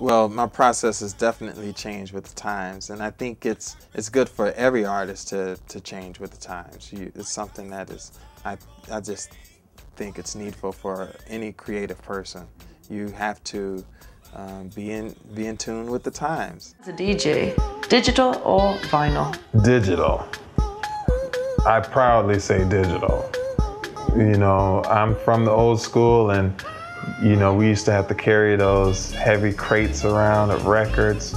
Well, my process has definitely changed with the times, and I think it's it's good for every artist to, to change with the times. You, it's something that is, I, I just think it's needful for any creative person. You have to um, be in be in tune with the times. As a DJ, digital or vinyl? Digital. I proudly say digital. You know, I'm from the old school and you know, we used to have to carry those heavy crates around of records.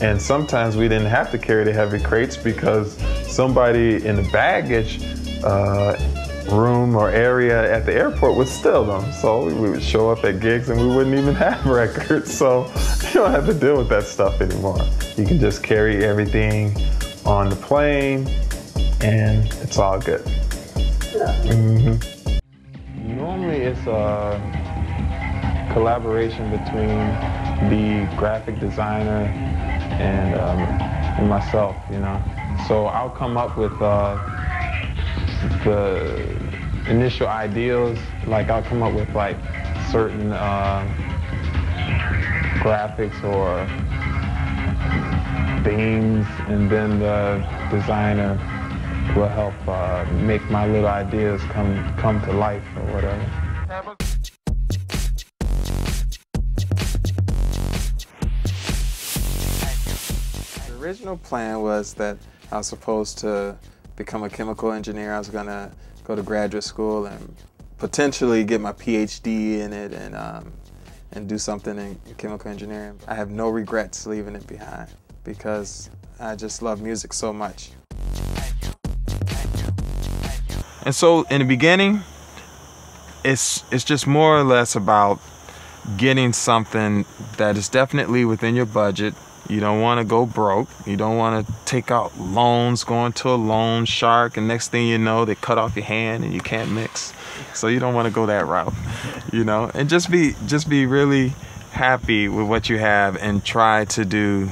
And sometimes we didn't have to carry the heavy crates because somebody in the baggage uh, room or area at the airport would steal them. So we would show up at gigs and we wouldn't even have records. So you don't have to deal with that stuff anymore. You can just carry everything on the plane and it's all good. Mm-hmm. Normally it's a collaboration between the graphic designer and, um, and myself, you know. So I'll come up with uh, the initial ideas, like I'll come up with like certain uh, graphics or themes, and then the designer will help uh, make my little ideas come come to life or whatever. Original plan was that I was supposed to become a chemical engineer. I was gonna go to graduate school and potentially get my PhD in it and um, and do something in chemical engineering. I have no regrets leaving it behind because I just love music so much. And so in the beginning, it's it's just more or less about getting something that is definitely within your budget. You don't want to go broke. You don't want to take out loans, going to a loan shark, and next thing you know, they cut off your hand and you can't mix. So you don't want to go that route, you know. And just be just be really happy with what you have and try to do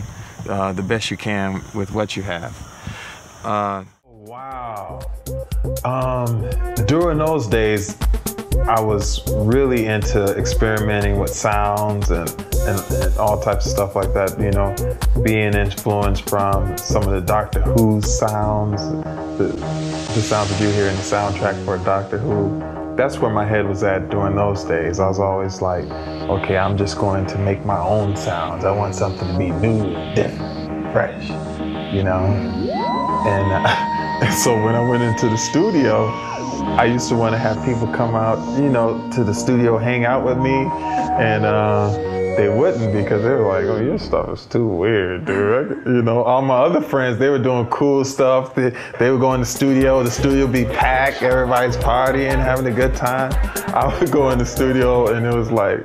uh, the best you can with what you have. Uh, wow. Um, during those days, I was really into experimenting with sounds and, and, and, all types of stuff like that, you know, being influenced from some of the Doctor Who sounds, the, the sounds that you hear in the soundtrack for Doctor Who. That's where my head was at during those days. I was always like, okay, I'm just going to make my own sounds. I want something to be new, different, fresh, you know? And, uh, and so when I went into the studio, I used to want to have people come out, you know, to the studio, hang out with me, and uh, they wouldn't because they were like, "Oh, your stuff is too weird, dude." You know, all my other friends, they were doing cool stuff. They, they would go in the studio, the studio would be packed, everybody's partying, having a good time. I would go in the studio, and it was like,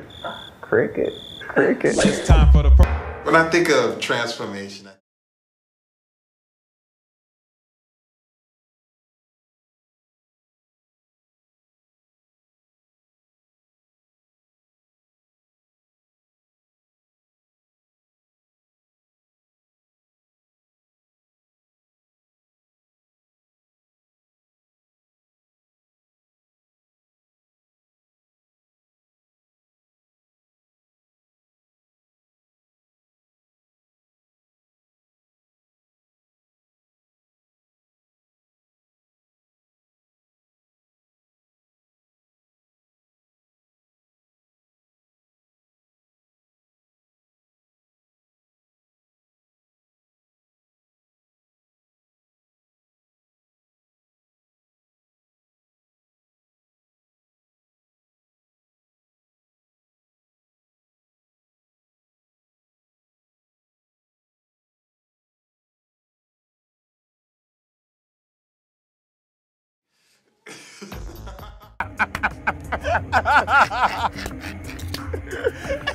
cricket, cricket. It's time for the. Pro- When I think of transformation.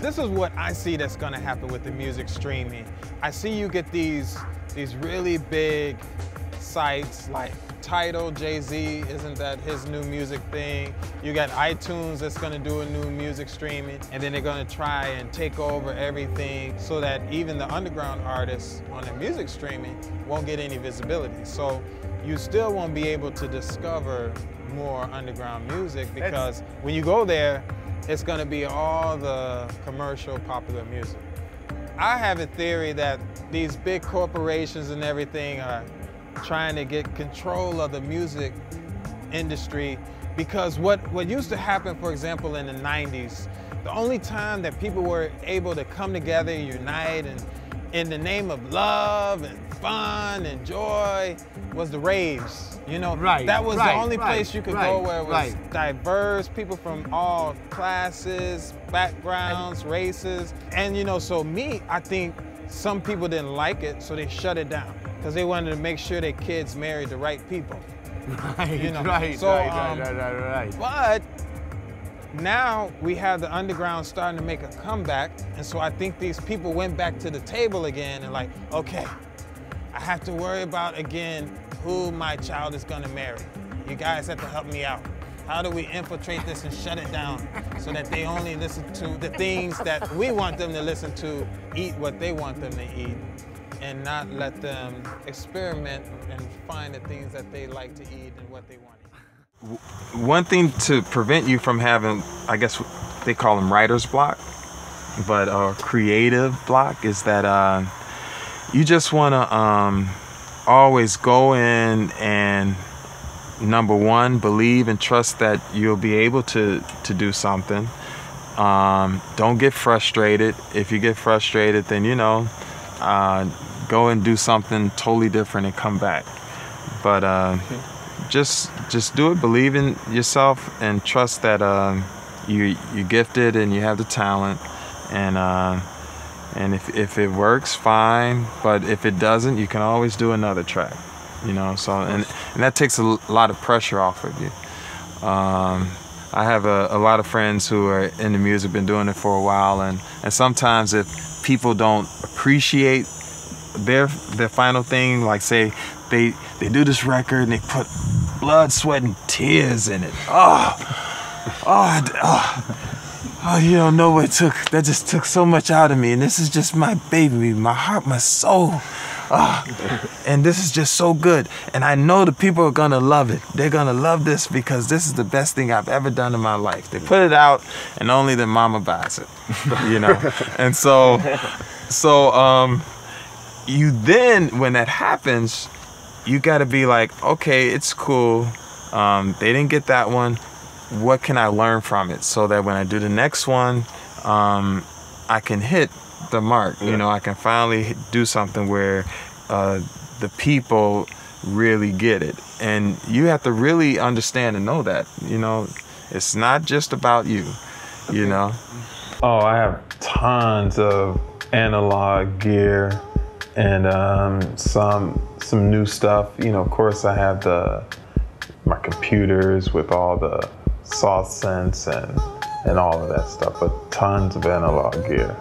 This is what I see that's gonna happen with the music streaming. I see you get these, these really big sites like Tidal, Jay-Z, isn't that his new music thing? You got iTunes that's gonna do a new music streaming, and then they're gonna try and take over everything so that even the underground artists on the music streaming won't get any visibility. So you still won't be able to discover more underground music because when you go there, it's gonna be all the commercial popular music. I have a theory that these big corporations and everything are trying to get control of the music industry because what, what used to happen, for example, in the 90s, the only time that people were able to come together and unite and in the name of love and fun and joy was the raves. You know, Right, that was right, the only right, place you could go where it was right. diverse, people from all classes, backgrounds, races. And you know, so me, I think some people didn't like it, so they shut it down because they wanted to make sure their kids married the right people. Right, You know, right, so, right, um, right, right, right, right. But now we have the underground starting to make a comeback. And so I think these people went back to the table again and like, okay, I have to worry about again who my child is gonna marry. You guys have to help me out. How do we infiltrate this and shut it down so that they only listen to the things that we want them to listen to, eat what they want them to eat, and not let them experiment and find the things that they like to eat and what they want to eat. one thing to prevent you from having, I guess they call them writer's block, but uh, creative block is that uh, you just want to um, always go in and number one, believe and trust that you'll be able to to do something. Um, don't get frustrated. If you get frustrated, then you know, uh, go and do something totally different and come back. But uh, just just do it. Believe in yourself and trust that uh, you you're gifted and you have the talent. And uh, and if if it works, fine. But if it doesn't, you can always do another track. You know. So and and that takes a lot of pressure off of you. Um, I have a, a lot of friends who are in the music, been doing it for a while, and, and sometimes if people don't appreciate their their final thing, like say they they do this record and they put blood, sweat, and tears in it. Oh, oh, oh, oh, you don't know what it took. That just took so much out of me, and this is just my baby, my heart, my soul. Ah, and this is just so good. And I know the people are gonna love it. They're gonna love this because this is the best thing I've ever done in my life. They put it out, and only their mama buys it, you know. and so, so um, you then when that happens, you gotta be like, okay, it's cool. Um, they didn't get that one. What can I learn from it so that when I do the next one, um, I can hit the mark. You know, I can finally do something where uh, the people really get it, and you have to really understand and know that. You know, it's not just about you. You know. Oh, I have tons of analog gear and um, some some new stuff. You know, of course, I have the my computers with all the soft synths and and all of that stuff, but tons of analog gear.